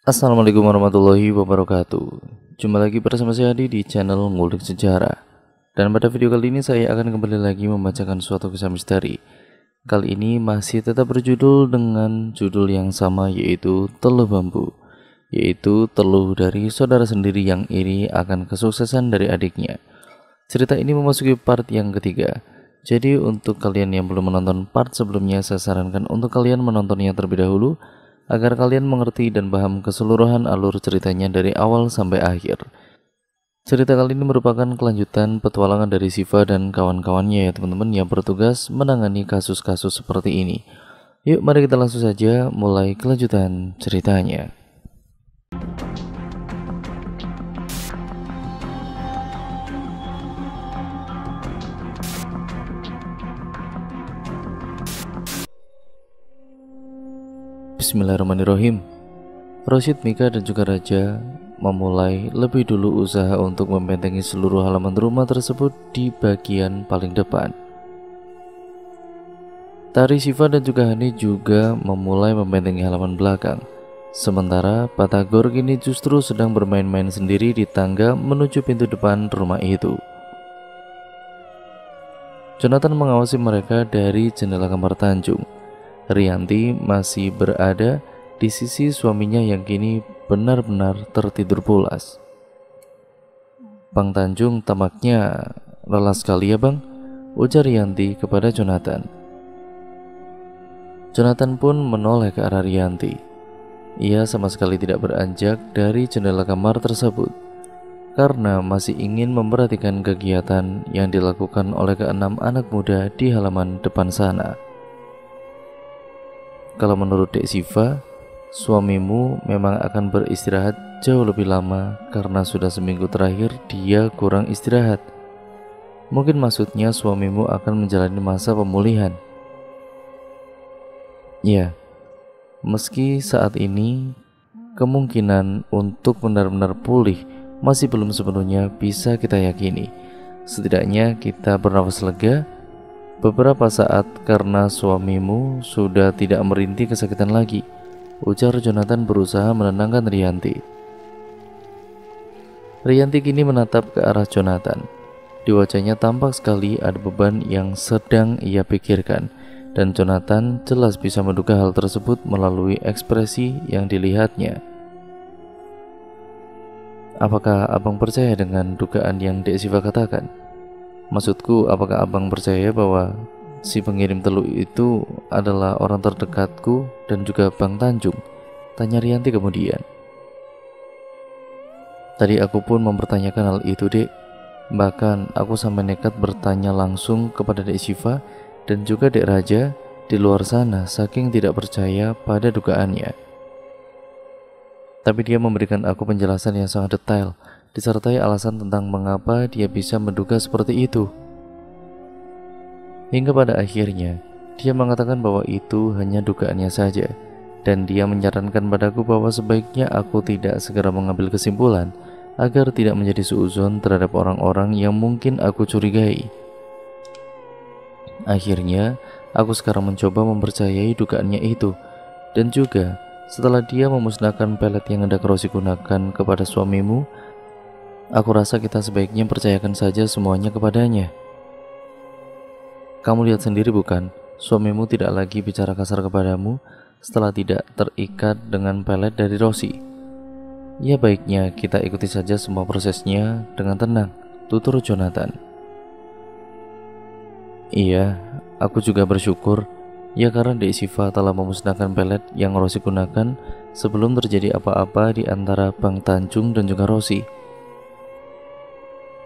Assalamualaikum warahmatullahi wabarakatuh. Jumpa lagi bersama saya Adi di channel Ngulik Sejarah. Dan pada video kali ini saya akan kembali lagi membacakan suatu kisah misteri. Kali ini masih tetap berjudul dengan judul yang sama yaitu Teluh Bambu. Yaitu teluh dari saudara sendiri yang iri akan kesuksesan dari adiknya. Cerita ini memasuki part yang ketiga. Jadi untuk kalian yang belum menonton part sebelumnya saya sarankan untuk kalian menontonnya terlebih dahulu agar kalian mengerti dan paham keseluruhan alur ceritanya dari awal sampai akhir. Cerita kali ini merupakan kelanjutan petualangan dari Siva dan kawan-kawannya ya teman-teman yang bertugas menangani kasus-kasus seperti ini. Yuk mari kita langsung saja mulai kelanjutan ceritanya. Bismillahirrahmanirrahim. Rosid, Mika, dan juga Raja memulai lebih dulu usaha untuk membentengi seluruh halaman rumah tersebut di bagian paling depan. Tari Siva dan juga Hani juga memulai membentengi halaman belakang. Sementara Patagor kini justru sedang bermain-main sendiri di tangga menuju pintu depan rumah itu. Jonathan mengawasi mereka dari jendela kamar Tanjung. Rianti masih berada di sisi suaminya yang kini benar-benar tertidur pulas. Bang Tanjung tampaknya lelah sekali ya bang, ujar Rianti kepada Jonathan. Jonathan pun menoleh ke arah Rianti. Ia sama sekali tidak beranjak dari jendela kamar tersebut karena masih ingin memperhatikan kegiatan yang dilakukan oleh keenam anak muda di halaman depan sana. Kalau menurut Dek Siva, suamimu memang akan beristirahat jauh lebih lama karena sudah seminggu terakhir dia kurang istirahat. Mungkin maksudnya suamimu akan menjalani masa pemulihan. Ya, meski saat ini kemungkinan untuk benar-benar pulih masih belum sepenuhnya bisa kita yakini. Setidaknya kita bernafas lega Beberapa saat karena suamimu sudah tidak merintih kesakitan lagi, ujar Jonathan berusaha menenangkan Rianti. Rianti kini menatap ke arah Jonathan. Di wajahnya tampak sekali ada beban yang sedang ia pikirkan, dan Jonathan jelas bisa menduga hal tersebut melalui ekspresi yang dilihatnya. Apakah abang percaya dengan dugaan yang Dek Siva katakan? Maksudku, apakah abang percaya bahwa si pengirim telur itu adalah orang terdekatku dan juga Bang Tanjung? Tanya Rianti kemudian. Tadi aku pun mempertanyakan hal itu, Dek. Bahkan aku sampai nekat bertanya langsung kepada Dek Siva dan juga Dek Raja di luar sana saking tidak percaya pada dugaannya. Tapi dia memberikan aku penjelasan yang sangat detail disertai alasan tentang mengapa dia bisa menduga seperti itu. Hingga pada akhirnya, dia mengatakan bahwa itu hanya dugaannya saja, dan dia menyarankan padaku bahwa sebaiknya aku tidak segera mengambil kesimpulan agar tidak menjadi suuzon terhadap orang-orang yang mungkin aku curigai. Akhirnya, aku sekarang mencoba mempercayai dugaannya itu, dan juga setelah dia memusnahkan pelet yang hendak Rosi gunakan kepada suamimu, Aku rasa kita sebaiknya percayakan saja semuanya kepadanya. Kamu lihat sendiri bukan, suamimu tidak lagi bicara kasar kepadamu setelah tidak terikat dengan pelet dari Rosi. Ya baiknya kita ikuti saja semua prosesnya dengan tenang, tutur Jonathan. Iya, aku juga bersyukur ya karena Dek Siva telah memusnahkan pelet yang Rosi gunakan sebelum terjadi apa-apa di antara Bang Tanjung dan juga Rosi.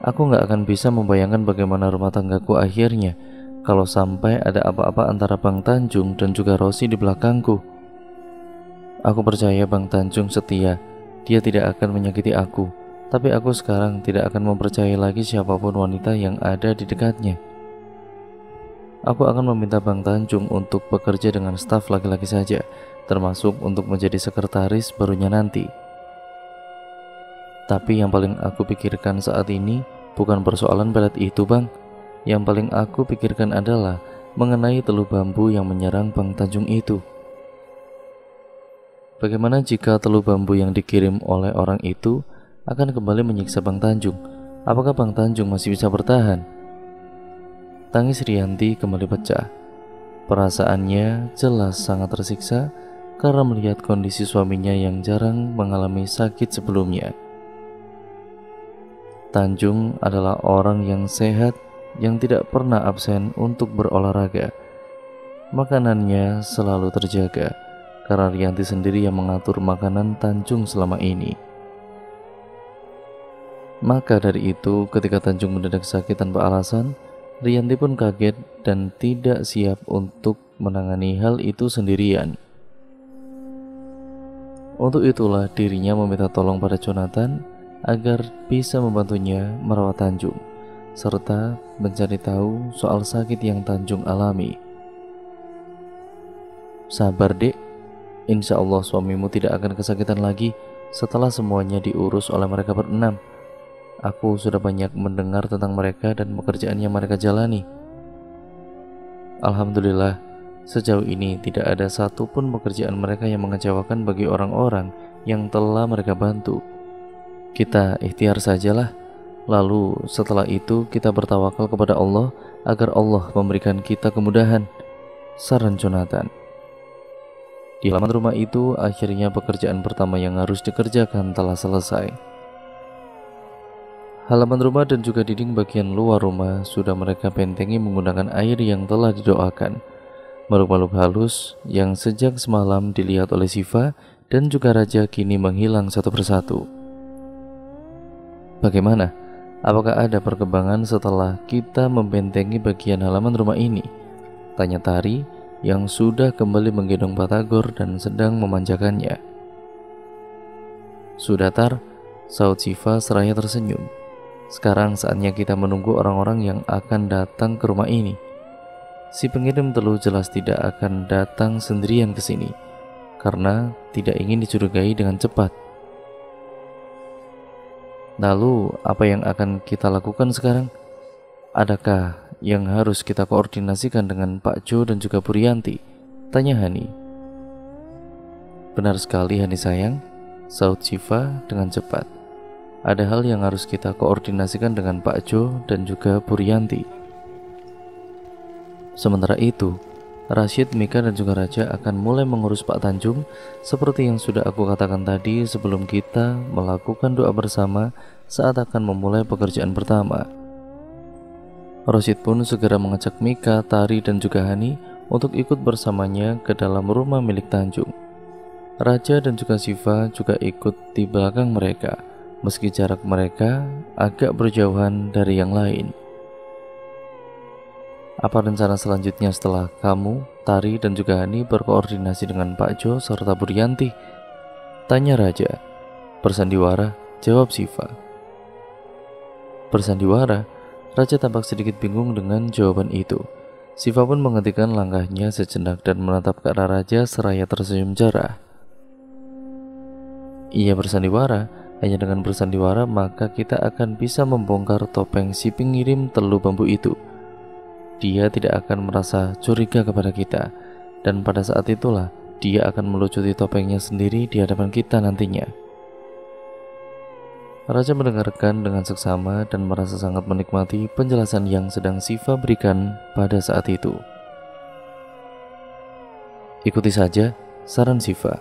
Aku nggak akan bisa membayangkan bagaimana rumah tanggaku akhirnya kalau sampai ada apa-apa antara Bang Tanjung dan juga Rosi di belakangku. Aku percaya Bang Tanjung setia, dia tidak akan menyakiti aku, tapi aku sekarang tidak akan mempercayai lagi siapa pun wanita yang ada di dekatnya. Aku akan meminta Bang Tanjung untuk bekerja dengan staf laki-laki saja, termasuk untuk menjadi sekretaris barunya nanti. Tapi yang paling aku pikirkan saat ini bukan persoalan pelet itu bang. Yang paling aku pikirkan adalah mengenai teluh bambu yang menyerang Bang Tanjung itu. Bagaimana jika telu bambu yang dikirim oleh orang itu akan kembali menyiksa Bang Tanjung? Apakah Bang Tanjung masih bisa bertahan? Tangis Rianti kembali pecah. Perasaannya jelas sangat tersiksa karena melihat kondisi suaminya yang jarang mengalami sakit sebelumnya. Tanjung adalah orang yang sehat yang tidak pernah absen untuk berolahraga. Makanannya selalu terjaga karena Rianti sendiri yang mengatur makanan Tanjung selama ini. Maka dari itu, ketika Tanjung mendadak sakit tanpa alasan, Rianti pun kaget dan tidak siap untuk menangani hal itu sendirian. Untuk itulah dirinya meminta tolong pada Jonathan agar bisa membantunya merawat Tanjung, serta mencari tahu soal sakit yang Tanjung alami. Sabar dek, insya Allah suamimu tidak akan kesakitan lagi setelah semuanya diurus oleh mereka berenam. Aku sudah banyak mendengar tentang mereka dan pekerjaan yang mereka jalani. Alhamdulillah, sejauh ini tidak ada satupun pekerjaan mereka yang mengecewakan bagi orang-orang yang telah mereka bantu. Kita ikhtiar sajalah. Lalu setelah itu kita bertawakal kepada Allah agar Allah memberikan kita kemudahan. Saran Jonathan. Di halaman rumah itu akhirnya pekerjaan pertama yang harus dikerjakan telah selesai. Halaman rumah dan juga dinding bagian luar rumah sudah mereka bentengi menggunakan air yang telah didoakan. Makhluk-makhluk halus yang sejak semalam dilihat oleh Siva dan juga Raja kini menghilang satu persatu. Bagaimana? Apakah ada perkembangan setelah kita membentengi bagian halaman rumah ini? Tanya Tari yang sudah kembali menggendong Batagor dan sedang memanjakannya. Sudah tar, Saud Siva seraya tersenyum. Sekarang saatnya kita menunggu orang-orang yang akan datang ke rumah ini. Si pengirim telur jelas tidak akan datang sendirian ke sini karena tidak ingin dicurigai dengan cepat. Lalu, apa yang akan kita lakukan sekarang? Adakah yang harus kita koordinasikan dengan Pak Jo dan juga Purianti? Tanya Hani. Benar sekali Hani sayang, saut Siva dengan cepat. Ada hal yang harus kita koordinasikan dengan Pak Jo dan juga Purianti. Sementara itu, Rashid, Mika, dan juga Raja akan mulai mengurus Pak Tanjung seperti yang sudah aku katakan tadi sebelum kita melakukan doa bersama saat akan memulai pekerjaan pertama. Rashid pun segera mengajak Mika, Tari, dan juga Hani untuk ikut bersamanya ke dalam rumah milik Tanjung. Raja dan juga Siva juga ikut di belakang mereka, meski jarak mereka agak berjauhan dari yang lain. Apa rencana selanjutnya setelah kamu, Tari, dan juga Hani berkoordinasi dengan Pak Jo serta Buryanti? Tanya Raja. Bersandiwara, jawab Siva. Bersandiwara, Raja tampak sedikit bingung dengan jawaban itu. Siva pun menghentikan langkahnya sejenak dan menatap ke arah Raja seraya tersenyum cerah. Ia bersandiwara, hanya dengan bersandiwara maka kita akan bisa membongkar topeng si pengirim telu bambu itu dia tidak akan merasa curiga kepada kita, dan pada saat itulah dia akan melucuti topengnya sendiri di hadapan kita nantinya. Raja mendengarkan dengan seksama dan merasa sangat menikmati penjelasan yang sedang Siva berikan pada saat itu. Ikuti saja saran Siva.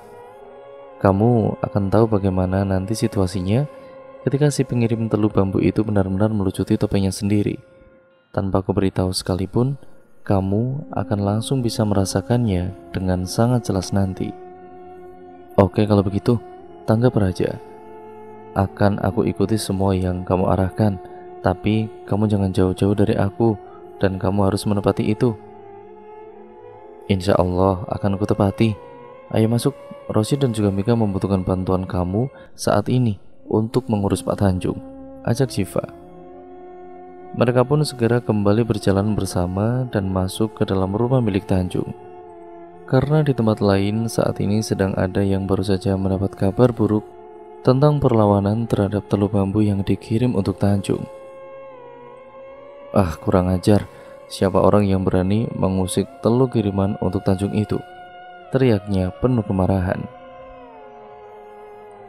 Kamu akan tahu bagaimana nanti situasinya ketika si pengirim telu bambu itu benar-benar melucuti topengnya sendiri tanpa kuberitahu sekalipun, kamu akan langsung bisa merasakannya dengan sangat jelas nanti. Oke, kalau begitu, tanggap raja. Akan aku ikuti semua yang kamu arahkan, tapi kamu jangan jauh-jauh dari aku, dan kamu harus menepati itu. Insya Allah akan aku tepati. Ayo masuk, Rosi dan juga Mika membutuhkan bantuan kamu saat ini untuk mengurus Pak Tanjung. Ajak Siva. Mereka pun segera kembali berjalan bersama dan masuk ke dalam rumah milik Tanjung. Karena di tempat lain saat ini sedang ada yang baru saja mendapat kabar buruk tentang perlawanan terhadap telur bambu yang dikirim untuk Tanjung. Ah, kurang ajar. Siapa orang yang berani mengusik telur kiriman untuk Tanjung itu? Teriaknya penuh kemarahan.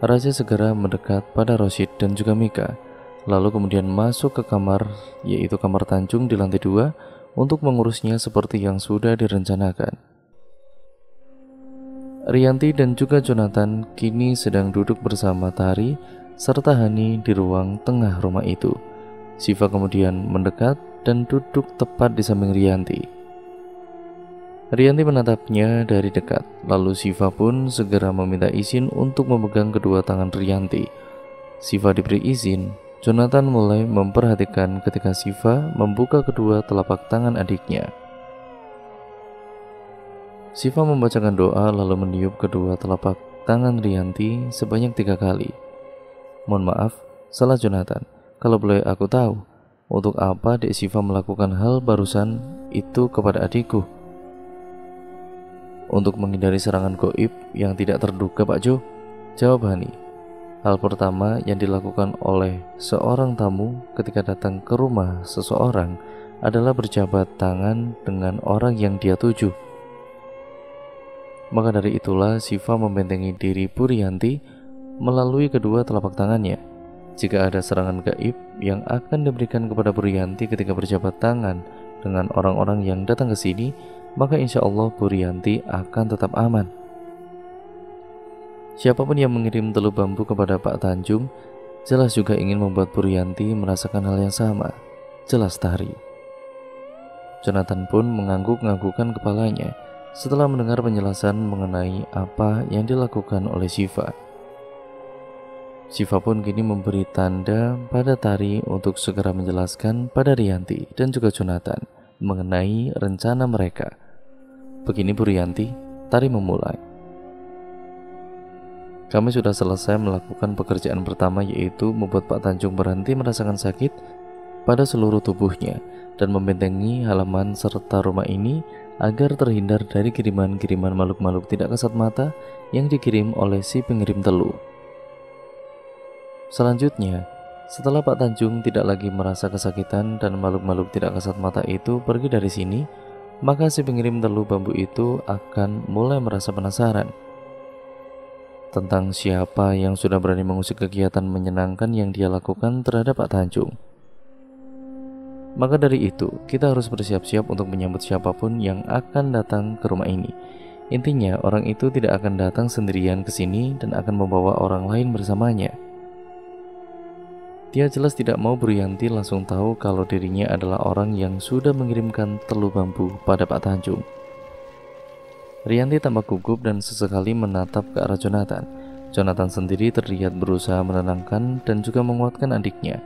Raja segera mendekat pada Rosid dan juga Mika, lalu kemudian masuk ke kamar, yaitu kamar Tanjung di lantai dua, untuk mengurusnya seperti yang sudah direncanakan. Rianti dan juga Jonathan kini sedang duduk bersama Tari serta Hani di ruang tengah rumah itu. Siva kemudian mendekat dan duduk tepat di samping Rianti. Rianti menatapnya dari dekat, lalu Siva pun segera meminta izin untuk memegang kedua tangan Rianti. Siva diberi izin, Jonathan mulai memperhatikan ketika Siva membuka kedua telapak tangan adiknya. Siva membacakan doa lalu meniup kedua telapak tangan Rianti sebanyak tiga kali. Mohon maaf, salah Jonathan. Kalau boleh aku tahu, untuk apa Dek Siva melakukan hal barusan itu kepada adikku? Untuk menghindari serangan goib yang tidak terduga Pak Jo, jawab Hani. Hal pertama yang dilakukan oleh seorang tamu ketika datang ke rumah seseorang adalah berjabat tangan dengan orang yang dia tuju. Maka dari itulah Siva membentengi diri Purianti melalui kedua telapak tangannya. Jika ada serangan gaib yang akan diberikan kepada Purianti ketika berjabat tangan dengan orang-orang yang datang ke sini, maka insya Allah Purianti akan tetap aman. Siapa pun yang mengirim telur bambu kepada Pak Tanjung, jelas juga ingin membuat Purianti merasakan hal yang sama. Jelas Tari. Jonathan pun mengangguk-anggukkan kepalanya setelah mendengar penjelasan mengenai apa yang dilakukan oleh Shiva. Siva pun kini memberi tanda pada Tari untuk segera menjelaskan pada Rianti dan juga Jonathan mengenai rencana mereka. Begini Bu Tari memulai. Kami sudah selesai melakukan pekerjaan pertama yaitu membuat Pak Tanjung berhenti merasakan sakit pada seluruh tubuhnya dan membentengi halaman serta rumah ini agar terhindar dari kiriman-kiriman makhluk-makhluk tidak kasat mata yang dikirim oleh si pengirim telur. Selanjutnya, setelah Pak Tanjung tidak lagi merasa kesakitan dan makhluk-makhluk tidak kasat mata itu pergi dari sini, maka si pengirim telur bambu itu akan mulai merasa penasaran tentang siapa yang sudah berani mengusik kegiatan menyenangkan yang dia lakukan terhadap Pak Tanjung. Maka dari itu, kita harus bersiap-siap untuk menyambut siapa pun yang akan datang ke rumah ini. Intinya, orang itu tidak akan datang sendirian ke sini dan akan membawa orang lain bersamanya. Dia jelas tidak mau Brianti langsung tahu kalau dirinya adalah orang yang sudah mengirimkan telur bambu pada Pak Tanjung. Rianti tampak gugup dan sesekali menatap ke arah Jonathan. Jonathan sendiri terlihat berusaha menenangkan dan juga menguatkan adiknya.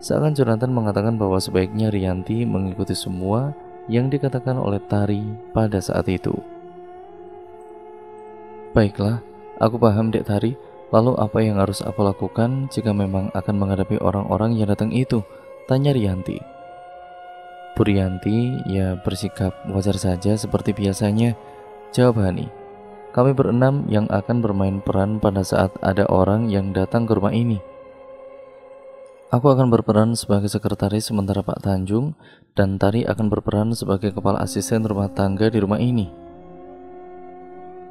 Seakan Jonathan mengatakan bahwa sebaiknya Rianti mengikuti semua yang dikatakan oleh Tari pada saat itu. Baiklah, aku paham dek Tari, Lalu apa yang harus aku lakukan jika memang akan menghadapi orang-orang yang datang itu? Tanya Rianti. Purianti ya bersikap wajar saja seperti biasanya. Jawab Hani. Kami berenam yang akan bermain peran pada saat ada orang yang datang ke rumah ini. Aku akan berperan sebagai sekretaris sementara Pak Tanjung dan Tari akan berperan sebagai kepala asisten rumah tangga di rumah ini.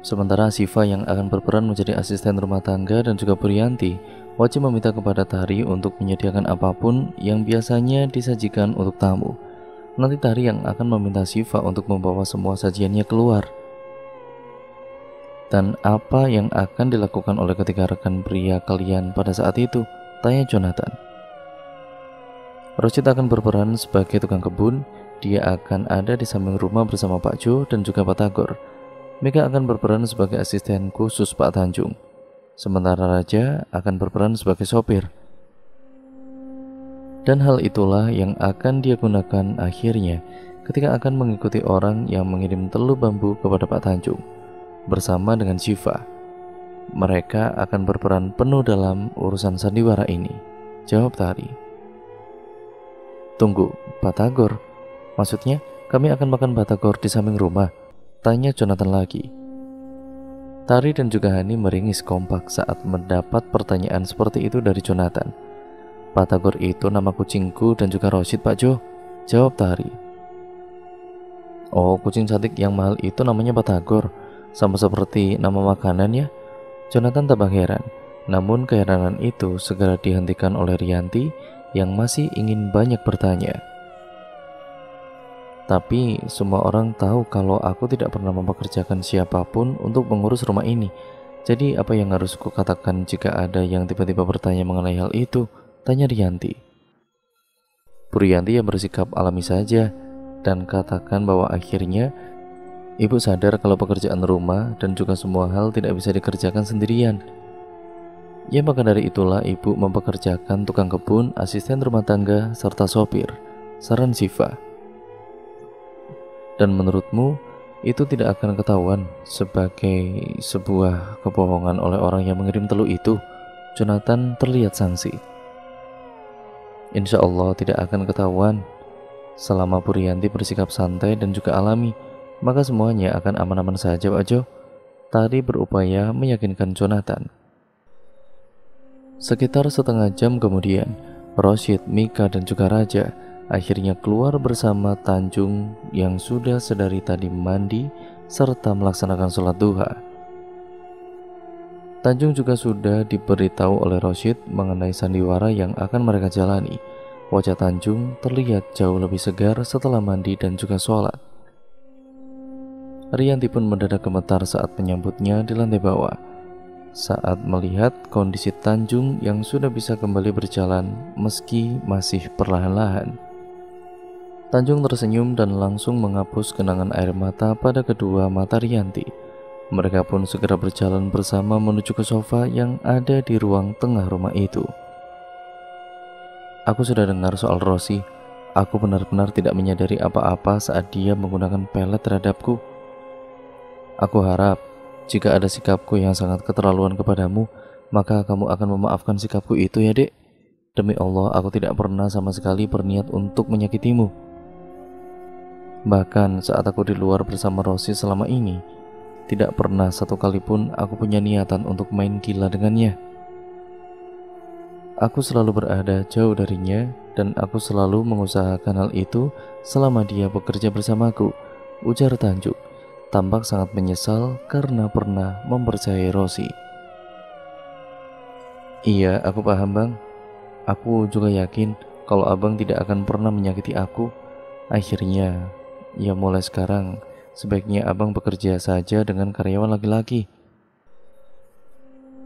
Sementara Siva yang akan berperan menjadi asisten rumah tangga dan juga Purianti wajib meminta kepada Tari untuk menyediakan apa pun yang biasanya disajikan untuk tamu. Nanti Tari yang akan meminta Siva untuk membawa semua sajiannya keluar. Dan apa yang akan dilakukan oleh ketiga rekan pria kalian pada saat itu? Tanya Jonathan. Rosid akan berperan sebagai tukang kebun. Dia akan ada di samping rumah bersama Pak Jo dan juga Pak Tagor. Mega akan berperan sebagai asisten khusus Pak Tanjung, sementara Raja akan berperan sebagai sopir. Dan hal itulah yang akan dia gunakan akhirnya ketika akan mengikuti orang yang mengirim telur bambu kepada Pak Tanjung bersama dengan Shiva. Mereka akan berperan penuh dalam urusan sandiwara ini. Jawab Tari. Tunggu, Batagor. Maksudnya, kami akan makan Batagor di samping rumah. Tanya Jonathan lagi. Tari dan juga Hani meringis kompak saat mendapat pertanyaan seperti itu dari Jonathan. Patagor itu nama kucingku dan juga Rosid Pak Jo. Jawab Tari. Oh, kucing cantik yang mahal itu namanya Patagor. Sama seperti nama makanan ya. Jonathan tambah heran. Namun keheranan itu segera dihentikan oleh Rianti yang masih ingin banyak bertanya. Tapi semua orang tahu kalau aku tidak pernah mempekerjakan siapa pun untuk mengurus rumah ini. Jadi apa yang harus kukatakan jika ada yang tiba-tiba bertanya mengenai hal itu? Tanya Rianti. Purianti yang bersikap alami saja dan katakan bahwa akhirnya ibu sadar kalau pekerjaan rumah dan juga semua hal tidak bisa dikerjakan sendirian. Ya maka dari itulah ibu mempekerjakan tukang kebun, asisten rumah tangga, serta sopir. Saran Siva. Dan menurutmu itu tidak akan ketahuan sebagai sebuah kebohongan oleh orang yang mengirim telur itu. Jonathan terlihat sangsi. Insya Allah tidak akan ketahuan selama Purianti bersikap santai dan juga alami, maka semuanya akan aman-aman saja Pak Jo. Tadi berupaya meyakinkan Jonathan. Sekitar setengah jam kemudian, Roshid, Mika, dan juga Raja akhirnya keluar bersama Tanjung yang sudah sedari tadi mandi serta melaksanakan sholat duha. Tanjung juga sudah diberitahu oleh Roshid mengenai sandiwara yang akan mereka jalani. Wajah Tanjung terlihat jauh lebih segar setelah mandi dan juga sholat. Rianti pun mendadak gemetar saat menyambutnya di lantai bawah saat melihat kondisi Tanjung yang sudah bisa kembali berjalan meski masih perlahan-lahan. Tanjung tersenyum dan langsung menghapus kenangan air mata pada kedua mata Rianti. Mereka pun segera berjalan bersama menuju ke sofa yang ada di ruang tengah rumah itu. Aku sudah dengar soal Rosi. Aku benar-benar tidak menyadari apa-apa saat dia menggunakan pelet terhadapku. Aku harap jika ada sikapku yang sangat keterlaluan kepadamu, maka kamu akan memaafkan sikapku itu ya dek. Demi Allah, aku tidak pernah sama sekali berniat untuk menyakitimu. Bahkan saat aku di luar bersama Rosi selama ini, tidak pernah satu kali pun aku punya niatan untuk main gila dengannya. Aku selalu berada jauh darinya dan aku selalu mengusahakan hal itu selama dia bekerja bersamaku, ujar Tanjuk tampak sangat menyesal karena pernah mempercayai Rosi. Iya, aku paham bang. Aku juga yakin kalau abang tidak akan pernah menyakiti aku. Akhirnya, ya mulai sekarang, sebaiknya abang bekerja saja dengan karyawan laki-laki.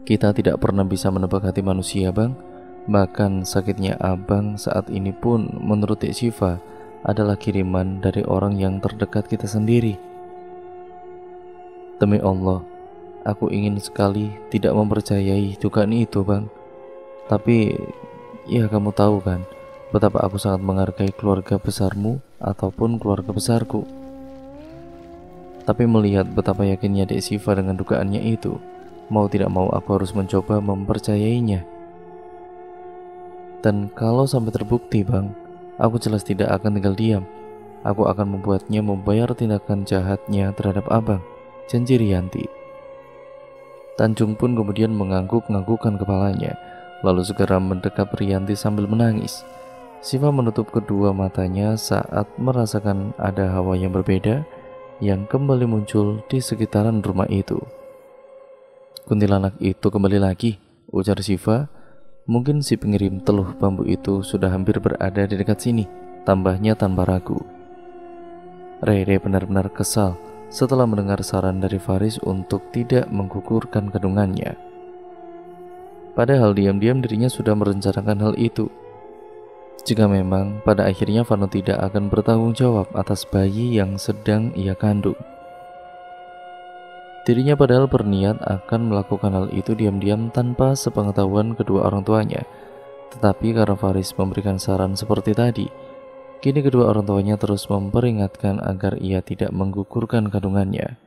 Kita tidak pernah bisa menebak hati manusia bang. Bahkan sakitnya abang saat ini pun menurut Dek Siva adalah kiriman dari orang yang terdekat kita sendiri. Demi Allah, aku ingin sekali tidak mempercayai dugaan itu, Bang. Tapi, ya kamu tahu kan, betapa aku sangat menghargai keluarga besarmu ataupun keluarga besarku. Tapi melihat betapa yakinnya Dek Siva dengan dugaannya itu, mau tidak mau aku harus mencoba mempercayainya. Dan kalau sampai terbukti, Bang, aku jelas tidak akan tinggal diam. Aku akan membuatnya membayar tindakan jahatnya terhadap Abang janji Rianti. Tanjung pun kemudian mengangguk-anggukkan kepalanya, lalu segera mendekap Rianti sambil menangis. Siva menutup kedua matanya saat merasakan ada hawa yang berbeda yang kembali muncul di sekitaran rumah itu. Kuntilanak itu kembali lagi, ujar Siva. Mungkin si pengirim teluh bambu itu sudah hampir berada di dekat sini, tambahnya tanpa ragu. Rere benar-benar kesal setelah mendengar saran dari Faris untuk tidak menggugurkan kandungannya. Padahal diam-diam dirinya sudah merencanakan hal itu. Jika memang pada akhirnya Vano tidak akan bertanggung jawab atas bayi yang sedang ia kandung. Dirinya padahal berniat akan melakukan hal itu diam-diam tanpa sepengetahuan kedua orang tuanya. Tetapi karena Faris memberikan saran seperti tadi, Kini kedua orang tuanya terus memperingatkan agar ia tidak menggugurkan kandungannya.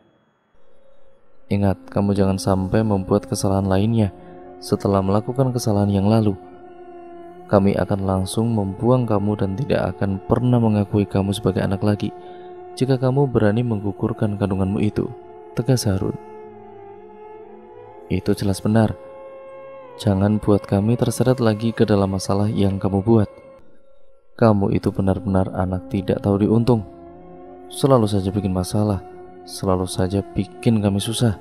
Ingat, kamu jangan sampai membuat kesalahan lainnya setelah melakukan kesalahan yang lalu. Kami akan langsung membuang kamu dan tidak akan pernah mengakui kamu sebagai anak lagi jika kamu berani menggugurkan kandunganmu itu, tegas Harun. Itu jelas benar. Jangan buat kami terseret lagi ke dalam masalah yang kamu buat. Kamu itu benar-benar anak tidak tahu diuntung. Selalu saja bikin masalah, selalu saja bikin kami susah.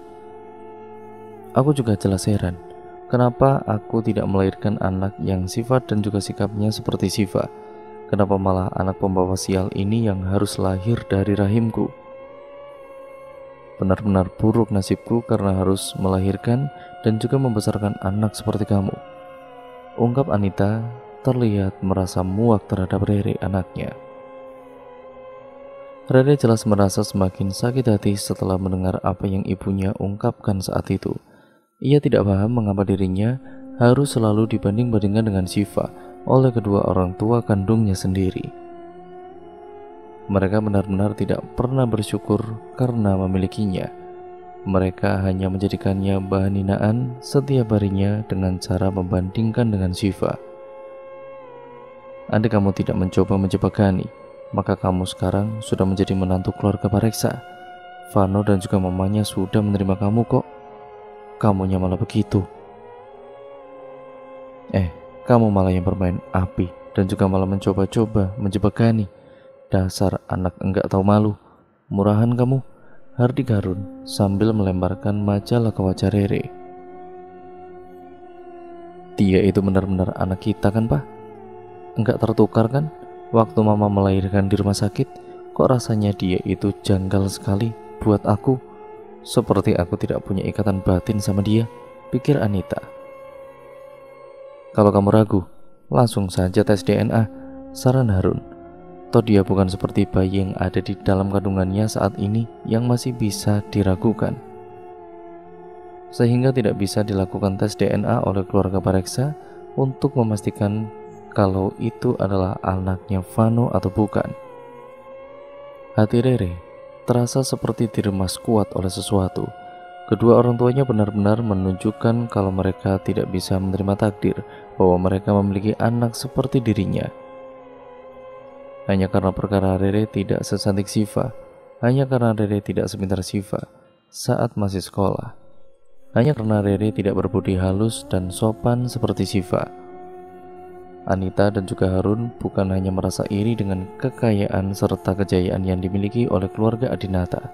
Aku juga jelas heran, Kenapa aku tidak melahirkan anak yang sifat dan juga sikapnya seperti Siva? Kenapa malah anak pembawa sial ini yang harus lahir dari rahimku? Benar-benar buruk nasibku karena harus melahirkan dan juga membesarkan anak seperti kamu. Ungkap Anita terlihat merasa muak terhadap Rere anaknya. Rere jelas merasa semakin sakit hati setelah mendengar apa yang ibunya ungkapkan saat itu. Ia tidak paham mengapa dirinya harus selalu dibanding-bandingkan dengan Siva oleh kedua orang tua kandungnya sendiri. Mereka benar-benar tidak pernah bersyukur karena memilikinya. Mereka hanya menjadikannya bahan hinaan setiap harinya dengan cara membandingkan dengan Siva. Andai kamu tidak mencoba menjebak Gani, maka kamu sekarang sudah menjadi menantu keluarga Pareksa. Vano dan juga mamanya sudah menerima kamu kok kamunya malah begitu. Eh, kamu malah yang bermain api dan juga malah mencoba-coba menjebak Gani. Dasar anak enggak tahu malu. Murahan kamu. Hardi Garun sambil melemparkan majalah ke wajah Rere. Dia itu benar-benar anak kita kan, Pak? Enggak tertukar kan? Waktu mama melahirkan di rumah sakit, kok rasanya dia itu janggal sekali buat aku. Seperti aku tidak punya ikatan batin sama dia, pikir Anita. Kalau kamu ragu, langsung saja tes DNA, saran Harun. Toh dia bukan seperti bayi yang ada di dalam kandungannya saat ini yang masih bisa diragukan. Sehingga tidak bisa dilakukan tes DNA oleh keluarga Pareksa untuk memastikan kalau itu adalah anaknya Vano atau bukan. Hati Rere terasa seperti diremas kuat oleh sesuatu. Kedua orang tuanya benar-benar menunjukkan kalau mereka tidak bisa menerima takdir bahwa mereka memiliki anak seperti dirinya. Hanya karena perkara Rere tidak sesantik Siva, hanya karena Rere tidak sepintar Siva saat masih sekolah, hanya karena Rere tidak berbudi halus dan sopan seperti Siva Anita dan juga Harun bukan hanya merasa iri dengan kekayaan serta kejayaan yang dimiliki oleh keluarga Adinata.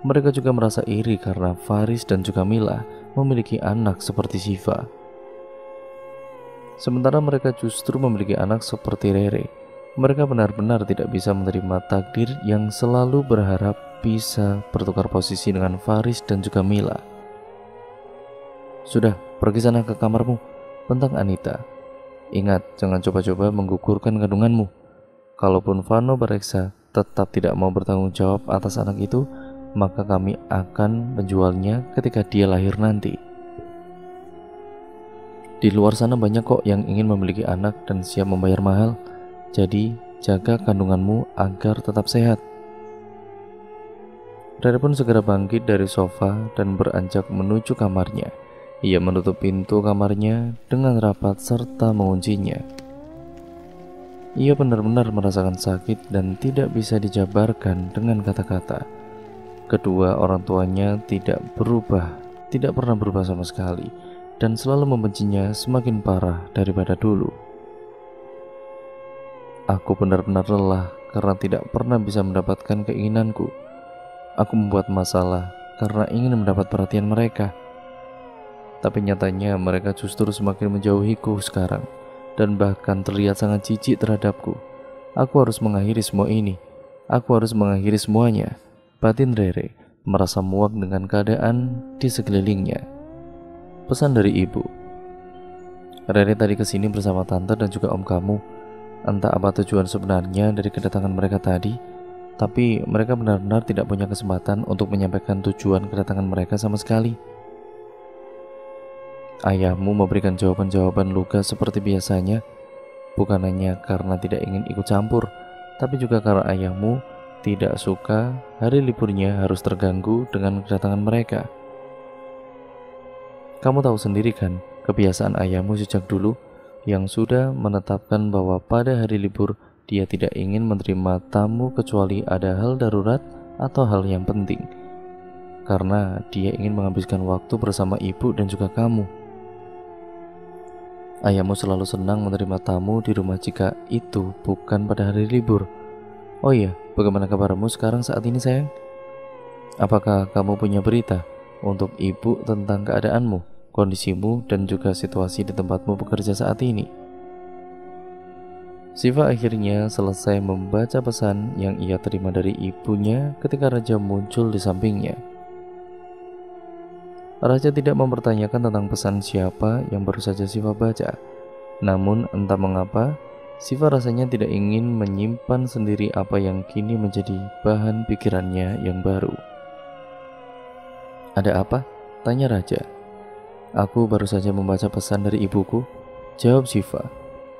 Mereka juga merasa iri karena Faris dan juga Mila memiliki anak seperti Siva. Sementara mereka justru memiliki anak seperti Rere. Mereka benar-benar tidak bisa menerima takdir yang selalu berharap bisa bertukar posisi dengan Faris dan juga Mila. Sudah, pergi sana ke kamarmu, bentang Anita. Ingat, jangan coba-coba menggugurkan kandunganmu. Kalaupun Vano bereksa tetap tidak mau bertanggung jawab atas anak itu, maka kami akan menjualnya ketika dia lahir nanti. Di luar sana banyak kok yang ingin memiliki anak dan siap membayar mahal. Jadi, jaga kandunganmu agar tetap sehat. Rere pun segera bangkit dari sofa dan beranjak menuju kamarnya. Ia menutup pintu kamarnya dengan rapat serta menguncinya. Ia benar-benar merasakan sakit dan tidak bisa dijabarkan dengan kata-kata. Kedua orang tuanya tidak berubah, tidak pernah berubah sama sekali, dan selalu membencinya semakin parah daripada dulu. Aku benar-benar lelah karena tidak pernah bisa mendapatkan keinginanku. Aku membuat masalah karena ingin mendapat perhatian mereka tapi nyatanya mereka justru semakin menjauhiku sekarang dan bahkan terlihat sangat jijik terhadapku. Aku harus mengakhiri semua ini. Aku harus mengakhiri semuanya. Batin Rere merasa muak dengan keadaan di sekelilingnya. Pesan dari ibu. Rere tadi ke sini bersama tante dan juga om kamu. Entah apa tujuan sebenarnya dari kedatangan mereka tadi, tapi mereka benar-benar tidak punya kesempatan untuk menyampaikan tujuan kedatangan mereka sama sekali. Ayahmu memberikan jawaban-jawaban lugas seperti biasanya, bukan hanya karena tidak ingin ikut campur, tapi juga karena ayahmu tidak suka hari liburnya harus terganggu dengan kedatangan mereka. Kamu tahu sendiri kan, kebiasaan ayahmu sejak dulu yang sudah menetapkan bahwa pada hari libur dia tidak ingin menerima tamu kecuali ada hal darurat atau hal yang penting. Karena dia ingin menghabiskan waktu bersama ibu dan juga kamu. Ayahmu selalu senang menerima tamu di rumah jika itu bukan pada hari libur. Oh iya, bagaimana kabarmu sekarang saat ini sayang? Apakah kamu punya berita untuk ibu tentang keadaanmu? kondisimu, dan juga situasi di tempatmu bekerja saat ini. Siva akhirnya selesai membaca pesan yang ia terima dari ibunya ketika raja muncul di sampingnya. Raja tidak mempertanyakan tentang pesan siapa yang baru saja Siva baca. Namun entah mengapa, Siva rasanya tidak ingin menyimpan sendiri apa yang kini menjadi bahan pikirannya yang baru. Ada apa? Tanya Raja. Aku baru saja membaca pesan dari ibuku. Jawab Siva.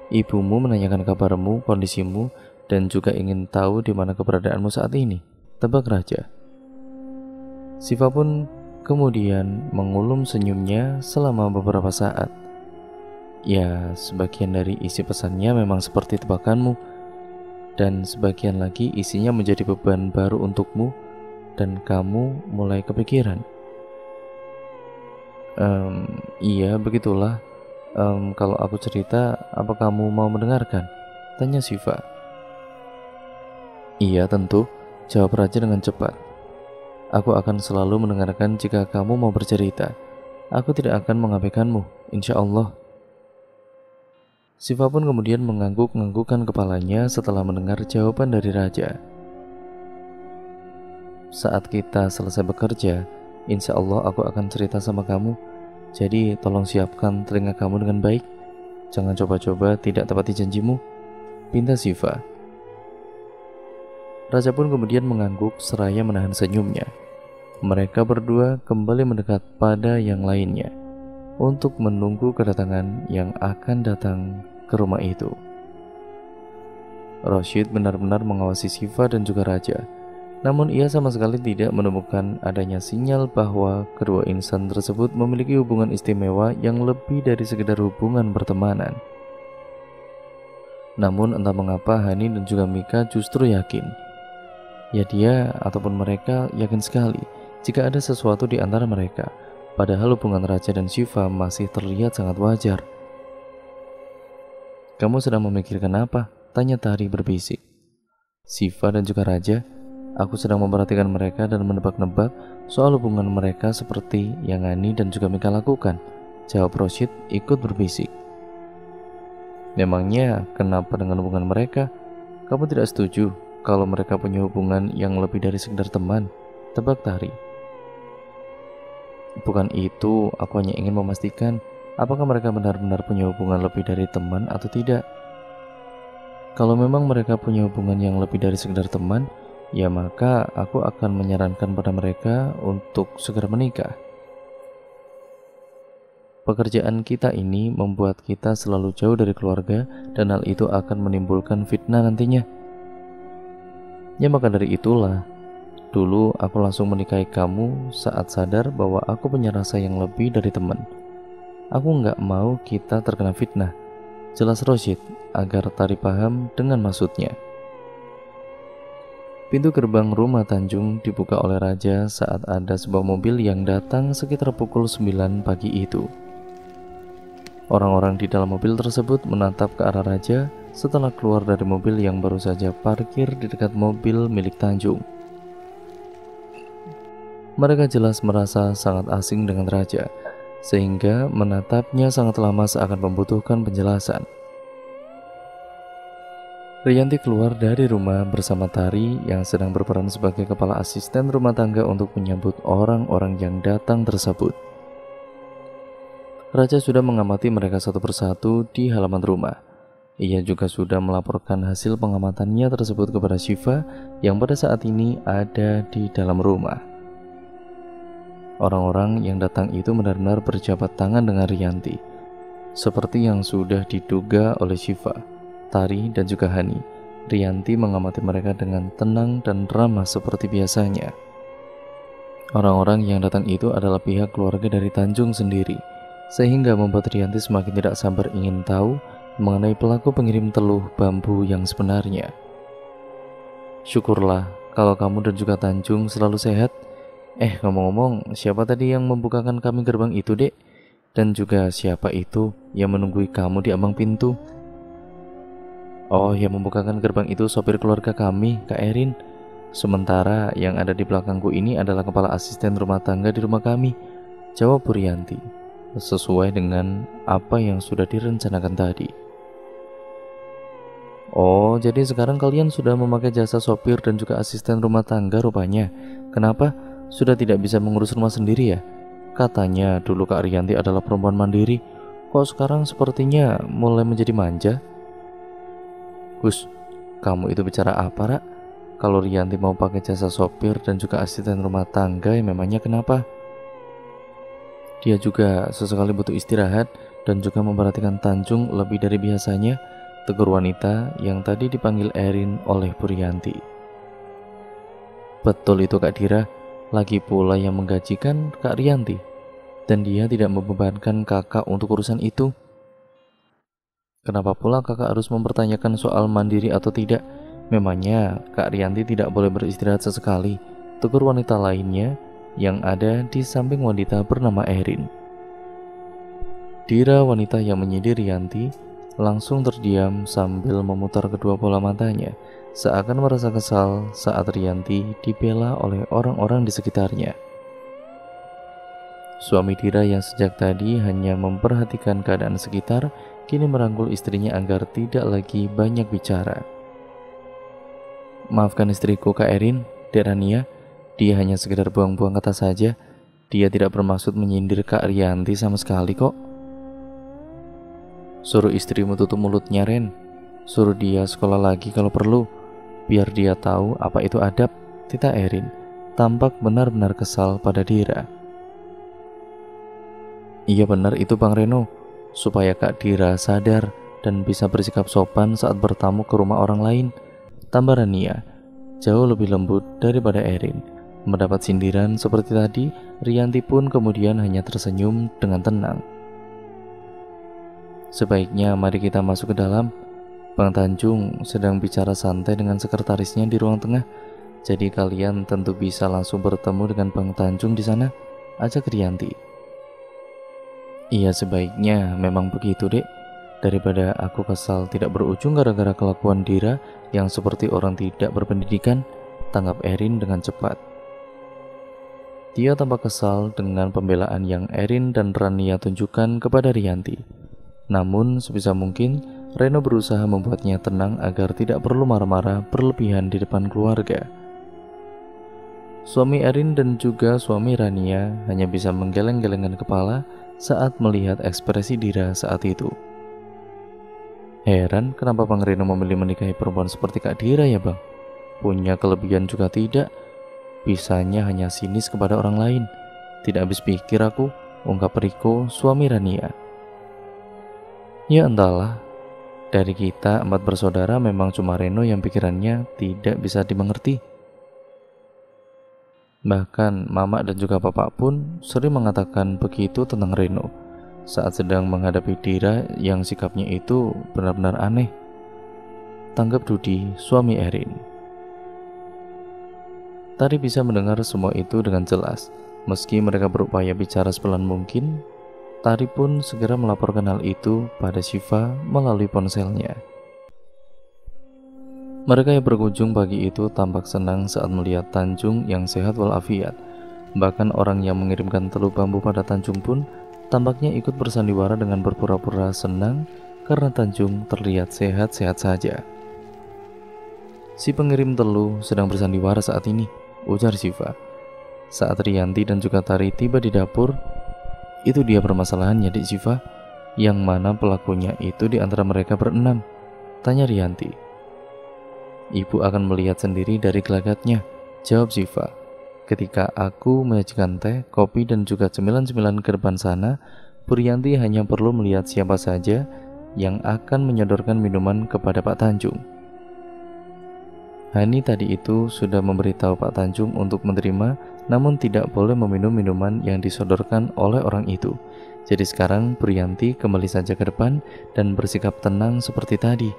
Ibumu menanyakan kabarmu, kondisimu, dan juga ingin tahu di mana keberadaanmu saat ini. Tebak Raja. Siva pun kemudian mengulum senyumnya selama beberapa saat. Ya, sebagian dari isi pesannya memang seperti tebakanmu, dan sebagian lagi isinya menjadi beban baru untukmu, dan kamu mulai kepikiran. Um, iya, begitulah. Um, kalau aku cerita, apa kamu mau mendengarkan? Tanya Siva. Iya, tentu. Jawab Raja dengan cepat. Aku akan selalu mendengarkan jika kamu mau bercerita. Aku tidak akan mengabaikanmu, insya Allah. Siva pun kemudian mengangguk-anggukkan kepalanya setelah mendengar jawaban dari Raja. Saat kita selesai bekerja, Insya Allah aku akan cerita sama kamu. Jadi tolong siapkan telinga kamu dengan baik. Jangan coba-coba tidak tepati janjimu. Pinta Siva. Raja pun kemudian mengangguk seraya menahan senyumnya. Mereka berdua kembali mendekat pada yang lainnya untuk menunggu kedatangan yang akan datang ke rumah itu. Rashid benar-benar mengawasi Siva dan juga Raja namun ia sama sekali tidak menemukan adanya sinyal bahwa kedua insan tersebut memiliki hubungan istimewa yang lebih dari sekedar hubungan pertemanan. Namun entah mengapa Hani dan juga Mika justru yakin. Ya dia ataupun mereka yakin sekali jika ada sesuatu di antara mereka. Padahal hubungan Raja dan Shiva masih terlihat sangat wajar. Kamu sedang memikirkan apa? Tanya Tari berbisik. Siva dan juga Raja Aku sedang memperhatikan mereka dan menebak-nebak soal hubungan mereka seperti yang Ani dan juga Mika lakukan. Jawab Roshid ikut berbisik. Memangnya kenapa dengan hubungan mereka? Kamu tidak setuju kalau mereka punya hubungan yang lebih dari sekedar teman? Tebak Tari. Bukan itu, aku hanya ingin memastikan apakah mereka benar-benar punya hubungan lebih dari teman atau tidak. Kalau memang mereka punya hubungan yang lebih dari sekedar teman, ya maka aku akan menyarankan pada mereka untuk segera menikah. Pekerjaan kita ini membuat kita selalu jauh dari keluarga dan hal itu akan menimbulkan fitnah nantinya. Ya maka dari itulah, dulu aku langsung menikahi kamu saat sadar bahwa aku punya rasa yang lebih dari teman. Aku nggak mau kita terkena fitnah. Jelas Roshid, agar Tari paham dengan maksudnya. Pintu gerbang rumah Tanjung dibuka oleh raja saat ada sebuah mobil yang datang sekitar pukul 9 pagi itu. Orang-orang di dalam mobil tersebut menatap ke arah raja setelah keluar dari mobil yang baru saja parkir di dekat mobil milik Tanjung. Mereka jelas merasa sangat asing dengan raja, sehingga menatapnya sangat lama seakan membutuhkan penjelasan. Rianti keluar dari rumah bersama Tari yang sedang berperan sebagai kepala asisten rumah tangga untuk menyambut orang-orang yang datang tersebut. Raja sudah mengamati mereka satu persatu di halaman rumah. Ia juga sudah melaporkan hasil pengamatannya tersebut kepada Shiva yang pada saat ini ada di dalam rumah. Orang-orang yang datang itu benar-benar berjabat tangan dengan Rianti, seperti yang sudah diduga oleh Shiva. Tari, dan juga Hani. Rianti mengamati mereka dengan tenang dan ramah seperti biasanya. Orang-orang yang datang itu adalah pihak keluarga dari Tanjung sendiri, sehingga membuat Rianti semakin tidak sabar ingin tahu mengenai pelaku pengirim teluh bambu yang sebenarnya. Syukurlah kalau kamu dan juga Tanjung selalu sehat. Eh, ngomong-ngomong, siapa tadi yang membukakan kami gerbang itu, Dek? Dan juga siapa itu yang menunggui kamu di ambang pintu? Oh, yang membukakan gerbang itu sopir keluarga kami, Kak Erin. Sementara yang ada di belakangku ini adalah kepala asisten rumah tangga di rumah kami. Jawab Purianti. sesuai dengan apa yang sudah direncanakan tadi. Oh, jadi sekarang kalian sudah memakai jasa sopir dan juga asisten rumah tangga rupanya. Kenapa? Sudah tidak bisa mengurus rumah sendiri ya? Katanya dulu Kak Rianti adalah perempuan mandiri. Kok sekarang sepertinya mulai menjadi manja? Gus, kamu itu bicara apa, Rak? Kalau Rianti mau pakai jasa sopir dan juga asisten rumah tangga, ya memangnya kenapa? Dia juga sesekali butuh istirahat dan juga memperhatikan Tanjung lebih dari biasanya tegur wanita yang tadi dipanggil Erin oleh Purianti. Betul itu Kak Dira, lagi pula yang menggajikan Kak Rianti, dan dia tidak membebankan kakak untuk urusan itu. Kenapa pula kakak harus mempertanyakan soal mandiri atau tidak? Memangnya Kak Rianti tidak boleh beristirahat sesekali, tegur wanita lainnya yang ada di samping wanita bernama Erin. Dira wanita yang menyindir Rianti langsung terdiam sambil memutar kedua bola matanya, seakan merasa kesal saat Rianti dibela oleh orang-orang di sekitarnya. Suami Dira yang sejak tadi hanya memperhatikan keadaan sekitar, kini merangkul istrinya agar tidak lagi banyak bicara. Maafkan istriku Kak Erin, Derania, dia hanya sekedar buang-buang kata saja. Dia tidak bermaksud menyindir Kak Rianti sama sekali kok. Suruh istrimu tutup mulutnya Ren. Suruh dia sekolah lagi kalau perlu Biar dia tahu apa itu adab Tita Erin. Tampak benar-benar kesal pada Dira. Iya benar itu Bang Reno Supaya Kak Dira sadar Dan bisa bersikap sopan saat bertamu ke rumah orang lain. Tambah Rania Jauh lebih lembut daripada Erin. Mendapat sindiran seperti tadi Rianti pun kemudian hanya tersenyum dengan tenang Sebaiknya mari kita masuk ke dalam. Bang Tanjung sedang bicara santai dengan sekretarisnya di ruang tengah. Jadi kalian tentu bisa langsung bertemu dengan Bang Tanjung di sana. Ajak Rianti. Iya sebaiknya memang begitu dek. Daripada aku kesal tidak berujung gara-gara kelakuan Dira yang seperti orang tidak berpendidikan, tanggap Erin dengan cepat. Dia tampak kesal dengan pembelaan yang Erin dan Rania tunjukkan kepada Rianti. Namun, sebisa mungkin, Reno berusaha membuatnya tenang agar tidak perlu marah-marah berlebihan di depan keluarga. Suami Erin dan juga suami Rania hanya bisa menggeleng-gelengkan kepala saat melihat ekspresi Dira saat itu. Heran kenapa Bang Reno memilih menikahi perempuan seperti Kak Dira ya bang? Punya kelebihan juga tidak, bisanya hanya sinis kepada orang lain. Tidak habis pikir aku, ungkap Riko, suami Rania. Ya entahlah, dari kita empat bersaudara memang cuma Reno yang pikirannya tidak bisa dimengerti. Bahkan mama dan juga papa pun sering mengatakan begitu tentang Reno saat sedang menghadapi Dira yang sikapnya itu benar-benar aneh. Tanggap Dudi, suami Erin. Tari bisa mendengar semua itu dengan jelas, meski mereka berupaya bicara sepelan mungkin, Tari pun segera melaporkan hal itu pada Shiva melalui ponselnya. Mereka yang berkunjung pagi itu tampak senang saat melihat Tanjung yang sehat walafiat. Bahkan orang yang mengirimkan telur bambu pada Tanjung pun tampaknya ikut bersandiwara dengan berpura-pura senang karena Tanjung terlihat sehat-sehat saja. Si pengirim telu sedang bersandiwara saat ini, ujar Shiva. Saat Rianti dan juga Tari tiba di dapur, itu dia permasalahannya, Dik Siva. Yang mana pelakunya itu di antara mereka berenam? Tanya Rianti. Ibu akan melihat sendiri dari gelagatnya, jawab Siva. Ketika aku menyajikan teh, kopi, dan juga cemilan-cemilan ke depan sana, Purianti hanya perlu melihat siapa saja yang akan menyodorkan minuman kepada Pak Tanjung. Hani tadi itu sudah memberitahu Pak Tanjung untuk menerima namun tidak boleh meminum minuman yang disodorkan oleh orang itu. Jadi sekarang Priyanti kembali saja ke depan dan bersikap tenang seperti tadi.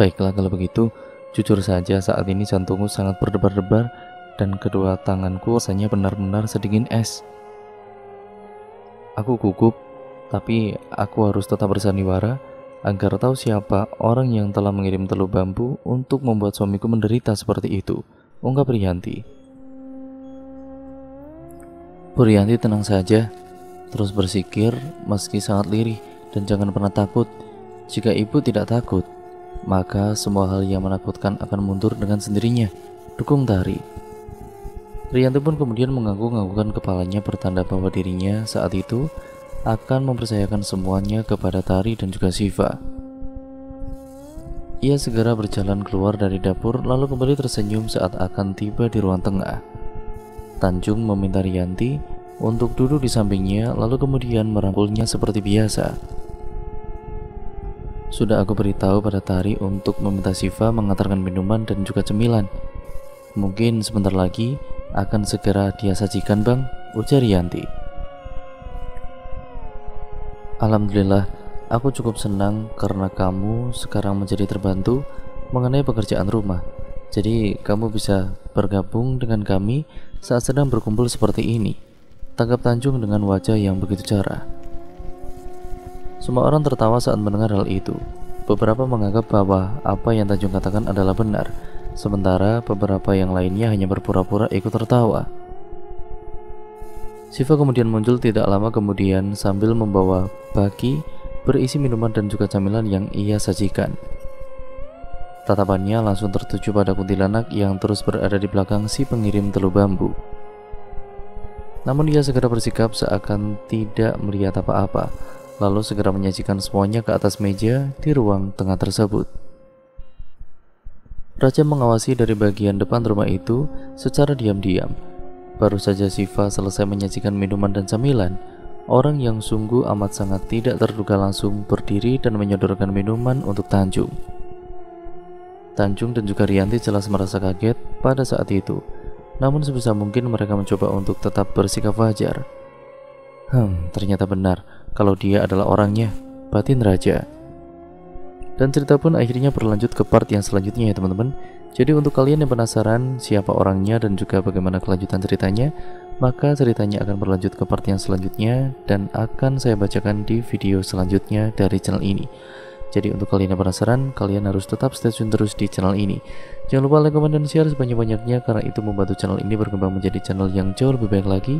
Baiklah kalau begitu, jujur saja saat ini jantungku sangat berdebar-debar dan kedua tanganku rasanya benar-benar sedingin es. Aku gugup, tapi aku harus tetap bersandiwara agar tahu siapa orang yang telah mengirim telur bambu untuk membuat suamiku menderita seperti itu. Ungkap Priyanti. Purianti tenang saja. Terus bersikir meski sangat lirih dan jangan pernah takut. Jika ibu tidak takut, maka semua hal yang menakutkan akan mundur dengan sendirinya. Dukung Tari. Rianti pun kemudian mengangguk-anggukkan kepalanya pertanda bahwa dirinya saat itu akan mempercayakan semuanya kepada Tari dan juga Siva. Ia segera berjalan keluar dari dapur lalu kembali tersenyum saat akan tiba di ruang tengah. Tanjung meminta Rianti untuk duduk di sampingnya lalu kemudian merangkulnya seperti biasa. Sudah aku beritahu pada Tari untuk meminta Siva mengantarkan minuman dan juga cemilan. Mungkin sebentar lagi akan segera dia sajikan bang, ujar Yanti. Alhamdulillah, aku cukup senang karena kamu sekarang menjadi terbantu mengenai pekerjaan rumah. Jadi kamu bisa bergabung dengan kami saat sedang berkumpul seperti ini. Tanggap Tanjung dengan wajah yang begitu cerah. Semua orang tertawa saat mendengar hal itu. Beberapa menganggap bahwa apa yang Tanjung katakan adalah benar, sementara beberapa yang lainnya hanya berpura-pura ikut tertawa. Siva kemudian muncul tidak lama kemudian sambil membawa baki berisi minuman dan juga camilan yang ia sajikan. Tatapannya langsung tertuju pada kuntilanak yang terus berada di belakang si pengirim telu bambu. Namun dia segera bersikap seakan tidak melihat apa-apa, lalu segera menyajikan semuanya ke atas meja di ruang tengah tersebut. Raja mengawasi dari bagian depan rumah itu secara diam-diam. Baru saja Siva selesai menyajikan minuman dan camilan, orang yang sungguh amat sangat tidak terduga langsung berdiri dan menyodorkan minuman untuk Tanjung. Tanjung dan juga Rianti jelas merasa kaget pada saat itu, namun sebisa mungkin mereka mencoba untuk tetap bersikap wajar. Hmm, ternyata benar kalau dia adalah orangnya, batin raja. Dan cerita pun akhirnya berlanjut ke part yang selanjutnya ya teman-teman. Jadi untuk kalian yang penasaran siapa orangnya dan juga bagaimana kelanjutan ceritanya, maka ceritanya akan berlanjut ke part yang selanjutnya dan akan saya bacakan di video selanjutnya dari channel ini. Jadi untuk kalian yang penasaran, kalian harus tetap stay tune terus di channel ini. Jangan lupa like, comment, dan share sebanyak-banyaknya karena itu membantu channel ini berkembang menjadi channel yang jauh lebih baik lagi.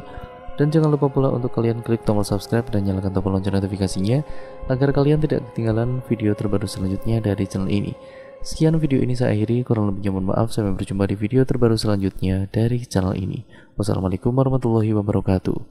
Dan jangan lupa pula untuk kalian klik tombol subscribe dan nyalakan tombol lonceng notifikasinya agar kalian tidak ketinggalan video terbaru selanjutnya dari channel ini. Sekian video ini saya akhiri, kurang lebihnya mohon maaf, sampai berjumpa di video terbaru selanjutnya dari channel ini. Wassalamualaikum warahmatullahi wabarakatuh.